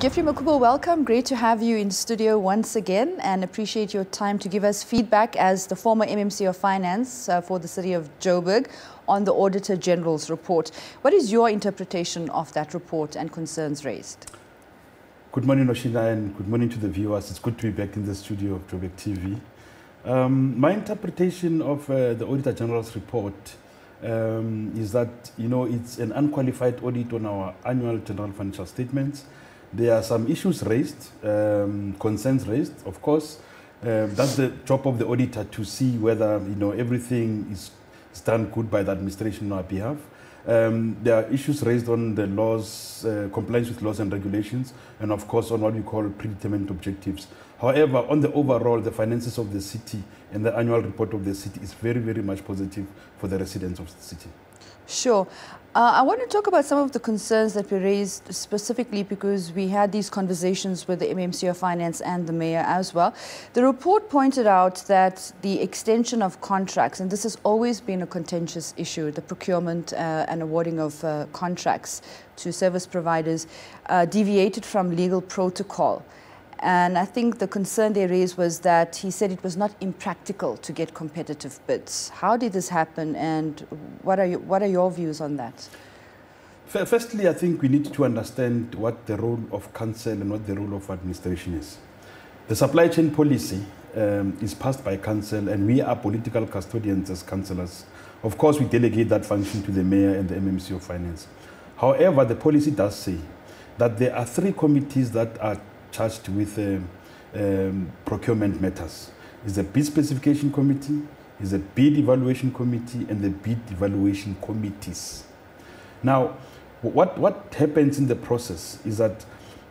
Geoffrey Makhubo, welcome. Great to have you in studio once again and appreciate your time to give us feedback as the former MMC of Finance uh, for the city of Joburg on the Auditor General's report. What is your interpretation of that report and concerns raised? Good morning, Oshina, and good morning to the viewers. It's good to be back in the studio of Joburg TV. Um, my interpretation of uh, the Auditor General's report um, is that, you know, it's an unqualified audit on our annual general financial statements there are some issues raised, um, concerns raised. Of course, uh, that's the job of the auditor to see whether you know everything is, is done good by the administration on our behalf. Um, there are issues raised on the laws, uh, compliance with laws and regulations, and of course on what we call predetermined objectives. However, on the overall, the finances of the city and the annual report of the city is very, very much positive for the residents of the city. Sure. Uh, I want to talk about some of the concerns that were raised specifically because we had these conversations with the MMC of Finance and the mayor as well. The report pointed out that the extension of contracts, and this has always been a contentious issue, the procurement uh, and awarding of uh, contracts to service providers, uh, deviated from legal protocol. And I think the concern they raised was that he said it was not impractical to get competitive bids. How did this happen and what are, you, what are your views on that? Firstly, I think we need to understand what the role of council and what the role of administration is. The supply chain policy um, is passed by council and we are political custodians as councillors. Of course, we delegate that function to the mayor and the MMC of Finance. However, the policy does say that there are three committees that are charged with uh, um, procurement matters. Is the bid specification committee, is the bid evaluation committee, and the bid evaluation committees. Now, what, what happens in the process is that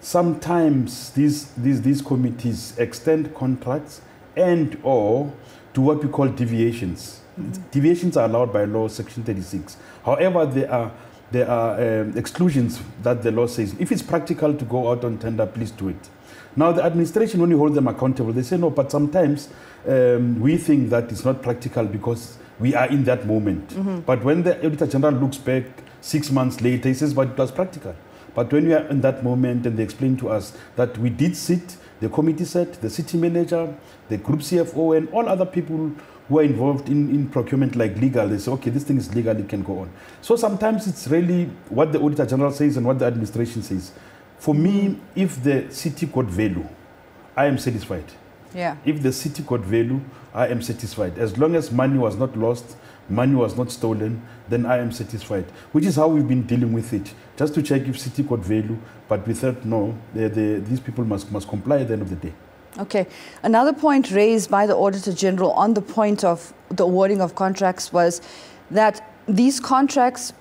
sometimes these, these, these committees extend contracts and or do what we call deviations. Mm -hmm. Deviations are allowed by law, section 36. However, there are there are um, exclusions that the law says. If it's practical to go out on tender, please do it. Now, the administration, when you hold them accountable, they say no, but sometimes um, we think that it's not practical because we are in that moment. Mm -hmm. But when the Auditor General looks back six months later, he says, but it was practical. But when we are in that moment and they explain to us that we did sit, the committee sat, the city manager, the group CFO, and all other people who are involved in, in procurement like legal, they say, okay, this thing is legal, it can go on. So sometimes it's really what the Auditor General says and what the administration says. For me, if the city got value, I am satisfied. Yeah. If the city got value, I am satisfied. As long as money was not lost, money was not stolen, then I am satisfied. Which is how we've been dealing with it. Just to check if city got value, but we thought no, the, the, these people must, must comply at the end of the day. Okay. Another point raised by the Auditor General on the point of the awarding of contracts was that these contracts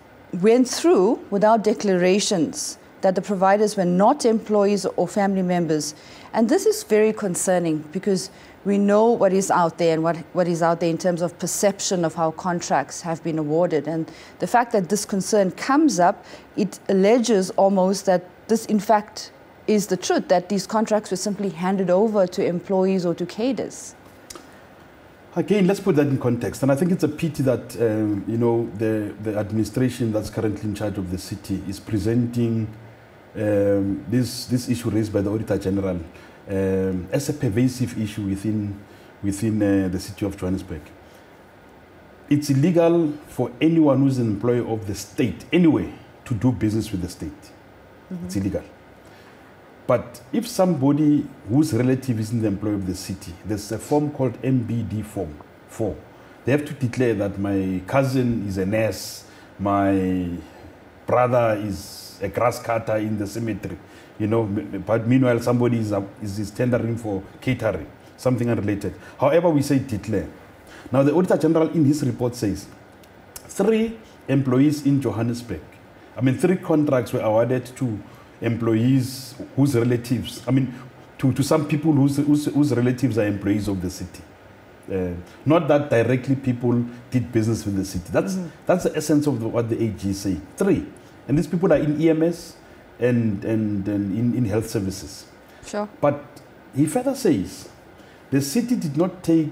went through without declarations that the providers were not employees or family members. And this is very concerning because we know what is out there and what, what is out there in terms of perception of how contracts have been awarded. And the fact that this concern comes up, it alleges almost that this, in fact, is the truth that these contracts were simply handed over to employees or to cadres? Again, let's put that in context. And I think it's a pity that, um, you know, the, the administration that's currently in charge of the city is presenting um, this, this issue raised by the Auditor General um, as a pervasive issue within, within uh, the city of Johannesburg. It's illegal for anyone who's an employee of the state, anyway, to do business with the state. Mm -hmm. It's illegal. But if somebody whose relative is in the employ of the city, there's a form called MBD form 4. They have to declare that my cousin is a nurse, my brother is a grass cutter in the cemetery, you know, but meanwhile somebody is, is, is tendering for catering, something unrelated. However, we say declare. Now the Auditor General in his report says, three employees in Johannesburg, I mean three contracts were awarded to employees whose relatives, I mean, to, to some people whose, whose, whose relatives are employees of the city. Uh, not that directly people did business with the city. That's, mm that's the essence of the, what the AG say. Three. And these people are in EMS and, and, and in, in health services. Sure. But he further says the city did not take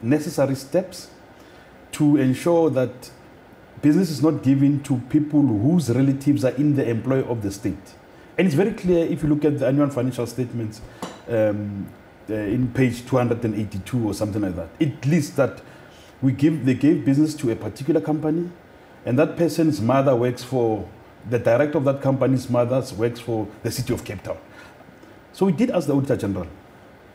necessary steps to ensure that business is not given to people whose relatives are in the employ of the state. And it's very clear if you look at the annual financial statements um, uh, in page 282 or something like that. It lists that we give, they gave business to a particular company, and that person's mother works for the director of that company's mother works for the city of Cape Town. So we did ask the Auditor General,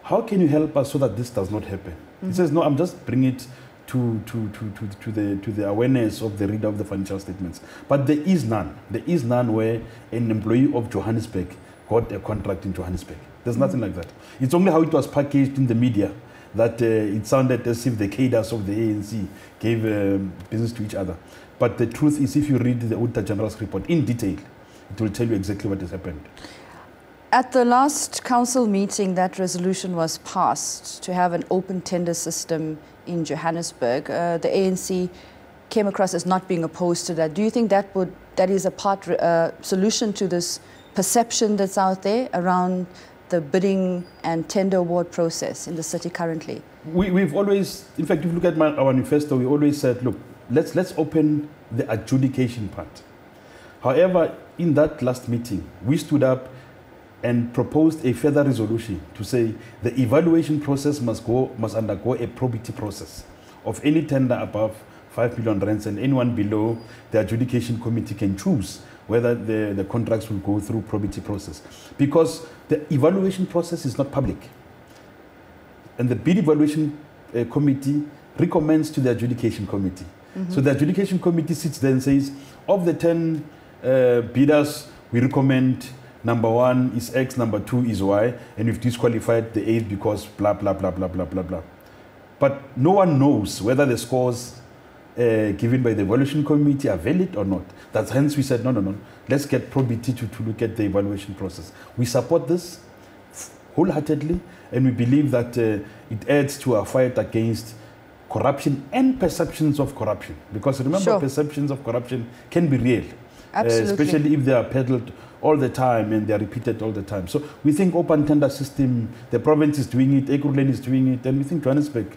how can you help us so that this does not happen? Mm-hmm. He says, no, I'm just bringing it to, to, to, to, to, the, to the awareness of the reader of the financial statements. But there is none. There is none where an employee of Johannesburg got a contract in Johannesburg. There's mm-hmm. nothing like that. It's only how it was packaged in the media that uh, it sounded as if the cadres of the ANC gave um, business to each other. But the truth is, if you read the Auditor General's report in detail, it will tell you exactly what has happened. At the last council meeting, that resolution was passed to have an open tender system in Johannesburg. Uh, the ANC came across as not being opposed to that. Do you think that would that is a part uh, solution to this perception that's out there around the bidding and tender award process in the city currently? We, have always, in fact, if you look at my, our manifesto, we always said, look, let's, let's open the adjudication part. However, in that last meeting, we stood up and proposed a further resolution to say the evaluation process must go must undergo a probity process of any tender above 5 million rands and anyone below the adjudication committee can choose whether the, the contracts will go through probity process. Because the evaluation process is not public. And the bid evaluation uh, committee recommends to the adjudication committee. Mm-hmm. So the adjudication committee sits there and says, of the 10 uh, bidders, we recommend number one is X, number two is Y, and we've disqualified the eighth because blah, blah, blah, blah, blah, blah, blah. But no one knows whether the scores uh, given by the evaluation committee are valid or not. That's hence we said, no, no, no, let's get probity to, to look at the evaluation process. We support this wholeheartedly, and we believe that uh, it adds to our fight against corruption and perceptions of corruption. Because remember, sure. perceptions of corruption can be real, uh, especially if they are peddled all the time and they are repeated all the time. So we think open tender system, the province is doing it, Ekurhuleni is doing it, and we think Johannesburg.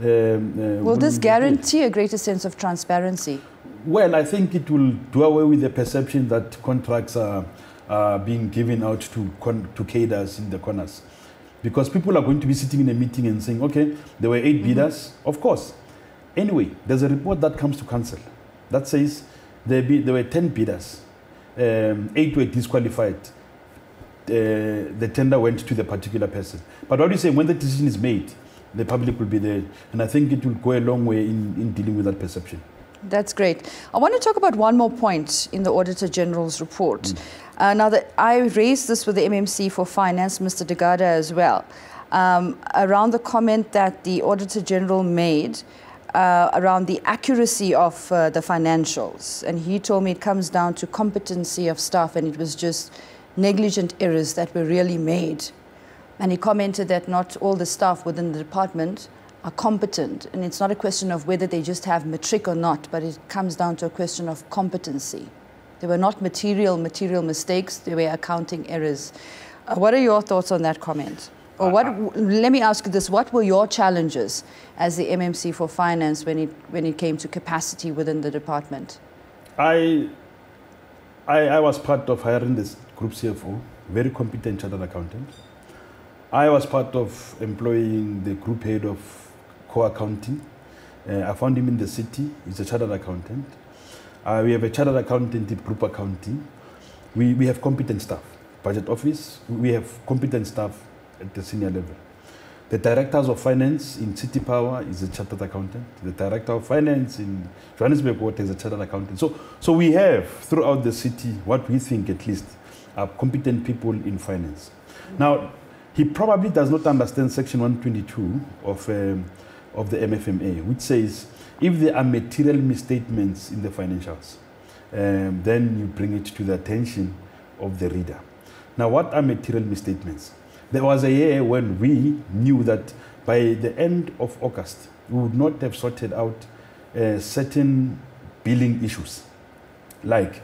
Um, uh, will this guarantee a greater sense of transparency? Well, I think it will do away with the perception that contracts are, are being given out to, to cadres in the corners. Because people are going to be sitting in a meeting and saying, okay, there were 8 mm-hmm. bidders. Of course. Anyway, there's a report that comes to council that says there, be, there were 10 bidders, um, 8 were disqualified. Uh, the tender went to the particular person. But what do you say when the decision is made, the public will be there. And I think it will go a long way in, in dealing with that perception. That's great. I want to talk about one more point in the Auditor General's report. Mm. Uh, now, that I raised this with the MMC for Finance, Mr. Dagada, as well, um, around the comment that the Auditor General made uh, around the accuracy of uh, the financials. And he told me it comes down to competency of staff, and it was just negligent errors that were really made. And he commented that not all the staff within the department are competent. And it's not a question of whether they just have matric or not, but it comes down to a question of competency. They were not material, material mistakes, they were accounting errors. Uh, what are your thoughts on that comment? Or what, uh, let me ask you this, what were your challenges as the MMC for Finance when it, when it came to capacity within the department? I, I, I was part of hiring this group CFO, very competent chartered accountant. I was part of employing the group head of core accounting. Uh, I found him in the city. He's a chartered accountant. Uh, we have a chartered accountant in group accounting. We, we have competent staff. Budget office, we have competent staff at the senior level. The directors of finance in City Power is a chartered accountant. The director of finance in Johannesburg Water is a chartered accountant. So, so we have throughout the city what we think at least are competent people in finance. Now, he probably does not understand Section 122 of um, of the MFMA, which says if there are material misstatements in the financials, um, then you bring it to the attention of the reader. Now, what are material misstatements? There was a year when we knew that by the end of August, we would not have sorted out uh, certain billing issues, like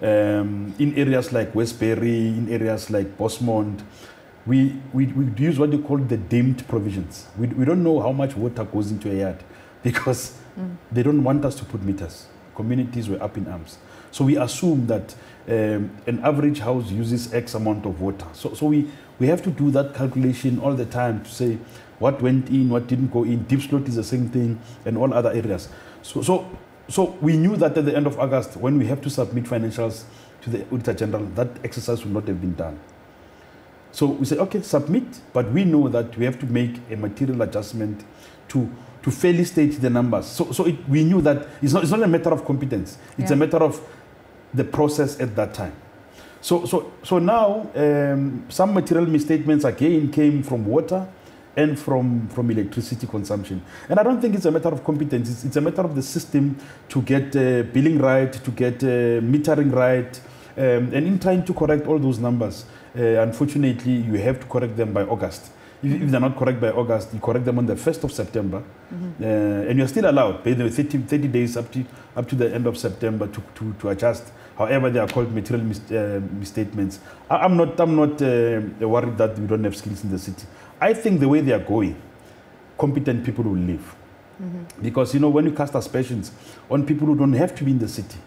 um, in areas like Westbury, in areas like Bosmont, we, we, we use what they call the deemed provisions. We, we don't know how much water goes into a yard because mm. they don't want us to put meters. Communities were up in arms. So we assume that um, an average house uses X amount of water. So, so we, we have to do that calculation all the time to say what went in, what didn't go in. Diepsloot is the same thing, and all other areas. So, so, so we knew that at the end of August, when we have to submit financials to the Auditor General, that exercise would not have been done. So we said, okay, submit, but we know that we have to make a material adjustment to to fairly state the numbers. So, so it, we knew that it's not, it's not a matter of competence, it's Yeah. a matter of the process at that time. So, so, so now um, some material misstatements again came from water and from, from electricity consumption. And I don't think it's a matter of competence, it's, it's a matter of the system to get uh, billing right, to get uh, metering right. Um, and in trying to correct all those numbers, uh, unfortunately, you have to correct them by August. If, if they're not correct by August, you correct them on the 1st of September. Uh, and you're still allowed, by the way, 30, 30 days up to, up to the end of September to, to, to adjust. However, they are called material mis- uh, misstatements. I, I'm not, I'm not uh, worried that we don't have skills in the city. I think the way they are going, competent people will leave. Because, you know, when you cast aspersions on people who don't have to be in the city,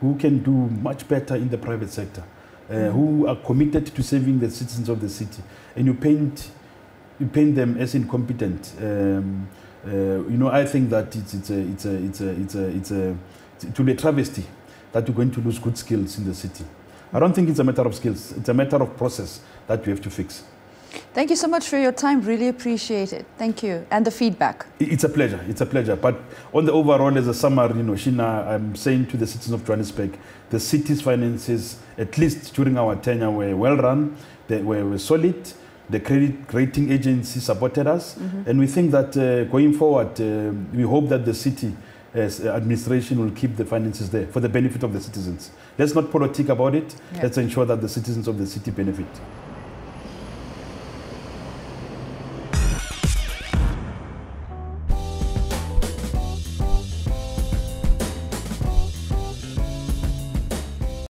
who can do much better in the private sector, uh, who are committed to saving the citizens of the city, and you paint, you paint them as incompetent. Um, uh, you know, I think that it's, it's, a, it's, a, it's, a, it's, a, it's a, it will be a travesty that you're going to lose good skills in the city. I don't think it's a matter of skills, it's a matter of process that we have to fix. Thank you so much for your time. Really appreciate it. Thank you. And the feedback. It's a pleasure. It's a pleasure. But on the overall, as a summary, you know, Shina, I'm saying to the citizens of Johannesburg, the city's finances, at least during our tenure, were well run. They were, were solid. The credit rating agency supported us, and we think that uh, going forward, uh, we hope that the city as administration will keep the finances there for the benefit of the citizens. Let's not politic about it. Yeah. Let's ensure that the citizens of the city benefit.